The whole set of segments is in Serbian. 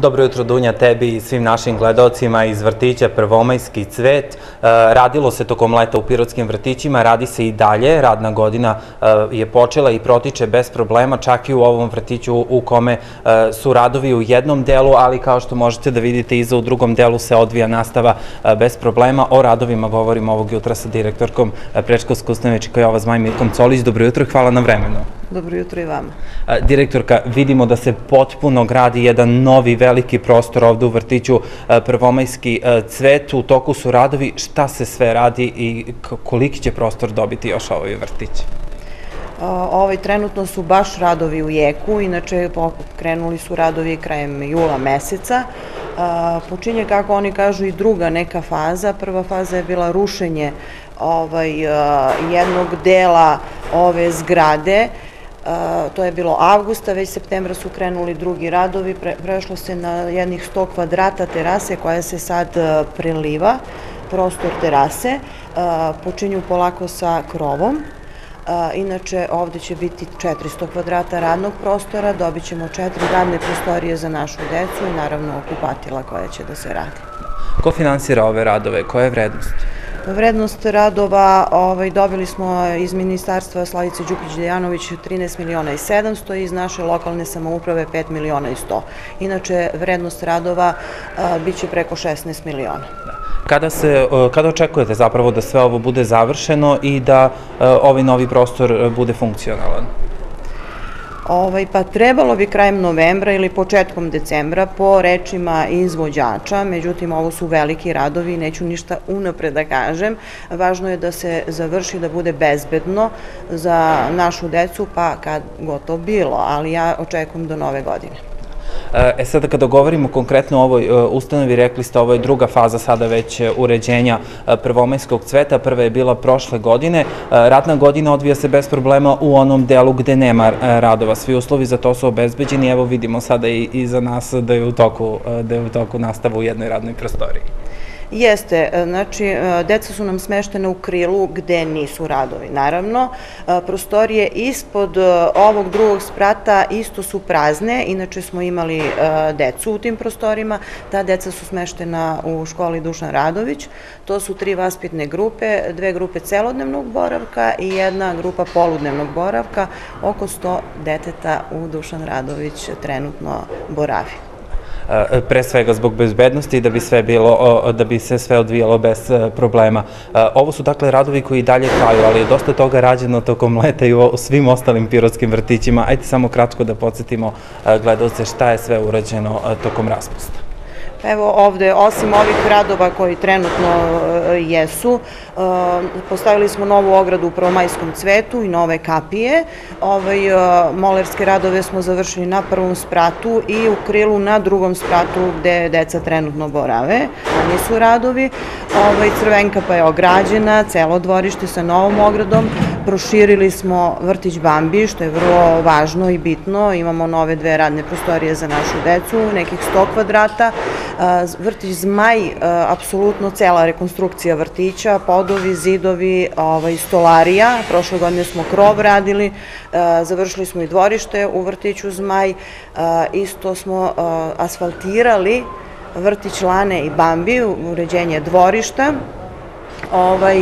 Dobro jutro Dunja tebi i svim našim gledalcima iz vrtića Prvomajski cvet. E, radilo se tokom leta u Pirotskim vrtićima, radi se i dalje. Radna godina e, je počela i protiče bez problema, čak i u ovom vrtiću u kome e, su radovi u jednom delu, ali kao što možete da vidite iza u drugom delu se odvija nastava bez problema. O radovima govorimo ovog jutra sa direktorkom Prečkovske ustanove Čikojova Zmaj Milkom Colić. Dobro jutro i hvala na vremenu. Dobro jutro i vama. Direktorka, vidimo da se potpuno gradi jedan novi veliki prostor ovde u vrtiću Prvomajski cvet. U toku su radovi. Šta se sve radi i koliki će prostor dobiti još ovaj vrtić? Ovaj, trenutno su baš radovi u jeku, inače krenuli su radovi krajem jula meseca. Počinje, kako oni kažu, i druga neka faza. Prva faza je bila rušenje ovaj, jednog dela ove zgrade, to je bilo avgusta, već septembra su krenuli drugi radovi, prešlo se na jednih 100 kvadrata terase koja se sad preliva, prostor terase, počinju polako sa krovom, Inače, ovde će biti 400 kvadrata radnog prostora, dobit ćemo četiri radne prostorije za našu decu i naravno okupatila koja će da se radi. Ko finansira ove radove? Koja je vrednost? Vrednost radova ovaj, dobili smo iz ministarstva Slavice Đukić-Dejanović 13 miliona i 700 i iz naše lokalne samouprave 5 miliona i 100. Inače, vrednost radova a, biće preko 16 miliona. Kada, se, kada očekujete zapravo da sve ovo bude završeno i da ovaj novi prostor bude funkcionalan? Ovaj, pa trebalo bi krajem novembra ili početkom decembra po rečima izvođača, međutim ovo su veliki radovi, neću ništa unapred da kažem. Važno je da se završi, da bude bezbedno za našu decu, pa kad gotovo bilo, ali ja očekujem do nove godine. E sada kada govorimo konkretno o ovoj e, ustanovi, rekli ste ovo je druga faza sada već e, uređenja e, prvomajskog cveta, prva je bila prošle godine. Ratna godina odvija se bez problema u onom delu gde nema radova. Svi uslovi za to su obezbeđeni. Evo vidimo sada i za nas da je u toku, da je u toku nastava u jednoj radnoj prostoriji. Jeste, e, znači, e, deca su nam smeštene u krilu gde nisu radovi, naravno. E, prostorije ispod ovog drugog sprata isto su prazne, inače smo imali decu u tim prostorima. Ta deca su smeštena u školi Dušan Radović. To su tri vaspitne grupe, dve grupe celodnevnog boravka i jedna grupa poludnevnog boravka. Oko 100 deteta u Dušan Radović trenutno boravi pre svega zbog bezbednosti da bi sve bilo, da bi se sve odvijalo bez e, problema. Ovo su dakle radovi koji dalje traju, ali je dosta toga rađeno tokom leta i u svim ostalim pirotskim vrtićima. Ajde samo kratko da podsjetimo gledalce šta je sve urađeno tokom raspusta. Evo ovde, osim ovih radova koji trenutno e, jesu, e, postavili smo novu ogradu u prvomajskom cvetu i nove kapije. Ovaj, e, molerske radove smo završili na prvom spratu i u krilu na drugom spratu gde deca trenutno borave, a nisu radovi. Ovaj, crvenka pa je ograđena, celo dvorište sa novom ogradom. Proširili smo vrtić Bambi, što je vrlo važno i bitno. Imamo nove dve radne prostorije za našu decu, nekih 100 kvadrata. Vrtić Zmaj, apsolutno cela rekonstrukcija vrtića, podovi, zidovi, ovaj, stolarija. Prošle godine smo krov radili, završili smo i dvorište u vrtiću Zmaj. Isto smo asfaltirali vrtić Lane i Bambi, uređenje dvorišta. Ovaj,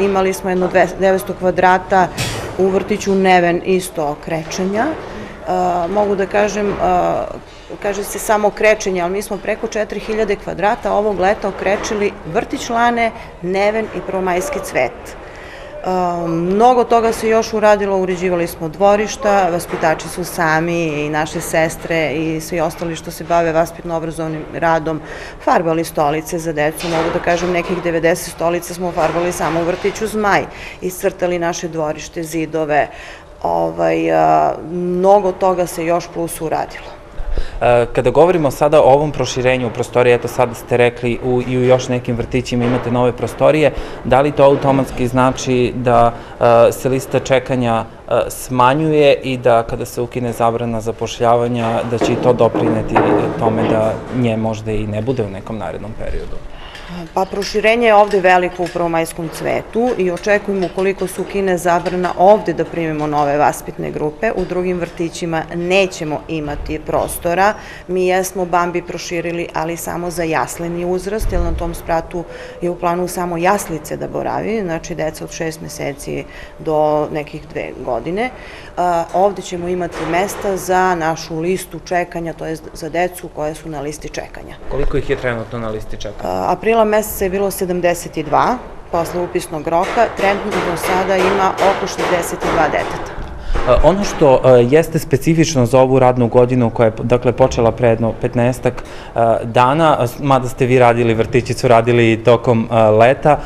imali smo jedno 900 kvadrata u vrtiću Neven isto krečenja. mogu da kažem, kaže se samo krečenje, ali mi smo preko 4000 kvadrata ovog leta okrečili vrtić Lane, Neven i Prvomajski cvet. Mnogo toga se još uradilo, uređivali smo dvorišta, vaspitači su sami i naše sestre i svi ostali što se bave vaspitno-obrazovnim radom, farbali stolice za decu, mogu da kažem nekih 90 stolica smo farbali samo u vrtiću Zmaj, iscrtali naše dvorište, zidove, ovaj, mnogo toga se još plus uradilo. Kada govorimo sada o ovom proširenju prostorije, eto sada ste rekli u, i u još nekim vrtićima imate nove prostorije, da li to automatski znači da se lista čekanja smanjuje i da kada se ukine zabrana zapošljavanja, da će i to doprineti tome da nje možda i ne bude u nekom narednom periodu? Pa proširenje je ovde veliko u prvomajskom cvetu i očekujemo ukoliko su kine zabrana ovde da primimo nove vaspitne grupe, u drugim vrtićima nećemo imati prostora. Mi jesmo Bambi proširili, ali samo za jasleni uzrast, jer na tom spratu je u planu samo jaslice da boravi, znači deca od šest meseci do nekih dve godine. Ovde ćemo imati mesta za našu listu čekanja, to je za decu koje su na listi čekanja. Koliko ih je trenutno na listi čekanja? Aprila meseca je bilo 72 posle upisnog roka, trenutno sada ima oko 62 deteta. Ono što jeste specifično za ovu radnu godinu koja je dakle, počela pre jedno 15 dana, mada ste vi radili, vrtići su radili tokom leta,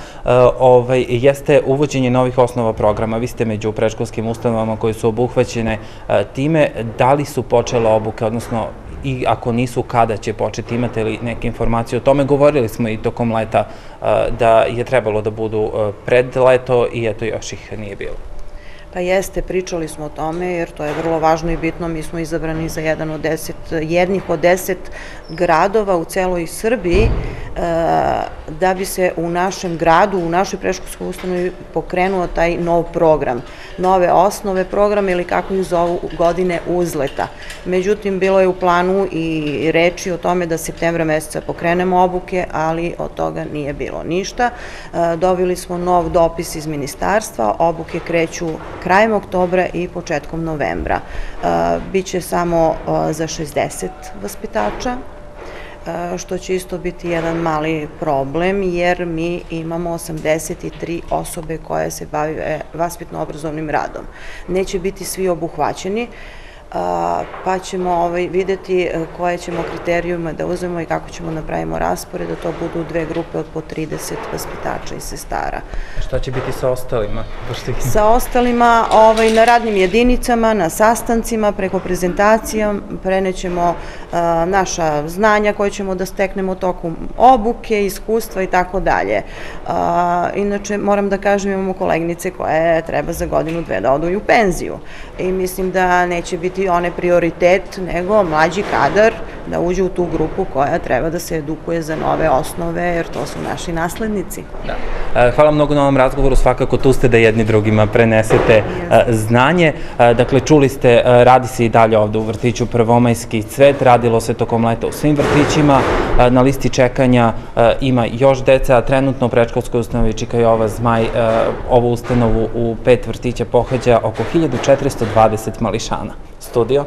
ovaj, jeste uvođenje novih osnova programa. Vi ste među preškolskim ustanovama koje su obuhvaćene time. Da li su počele obuke, odnosno i ako nisu, kada će početi, imate li neke informacije o tome? Govorili smo i tokom leta da je trebalo da budu pred leto i eto još ih nije bilo. Pa jeste, pričali smo o tome, jer to je vrlo važno i bitno. Mi smo izabrani za jedan od deset, jednih od deset gradova u celoj Srbiji, da bi se u našem gradu, u našoj preškolskoj ustanovi pokrenuo taj nov program, nove osnove programe ili kako ih zovu godine uzleta. Međutim, bilo je u planu i reči o tome da septembra meseca pokrenemo obuke, ali od toga nije bilo ništa. Dobili smo nov dopis iz ministarstva, obuke kreću krajem oktobra i početkom novembra. Biće samo za 60 vaspitača, što će isto biti jedan mali problem, jer mi imamo 83 osobe koje se bave vaspitno-obrazovnim radom. Neće biti svi obuhvaćeni, pa ćemo ovaj, videti e, koje ćemo kriterijuma da uzmemo i kako ćemo napravimo raspored, da to budu dve grupe od po 30 vaspitača i sestara. Šta će biti sa ostalima? Sa ostalima ovaj, na radnim jedinicama, na sastancima, preko prezentacija, prenećemo naša znanja koje ćemo da steknemo tokom obuke, iskustva i tako dalje. Inače, moram da kažem, imamo kolegnice koje treba za godinu dve da odu u penziju i mislim da neće biti one prioritet, nego mlađi kadar da uđe u tu grupu koja treba da se edukuje za nove osnove, jer to su naši naslednici. Da. E, hvala mnogo na ovom razgovoru, svakako tu ste da jedni drugima prenesete e, znanje. E, dakle, čuli ste, radi se i dalje ovde u vrtiću Prvomajski cvet, radilo se tokom leta u svim vrtićima, na listi čekanja ima još deca, trenutno u prečkolskoj ustanovi Čika Jova Zmaj ovu ustanovu u pet vrtića pohađa oko 1420 mališana. Studio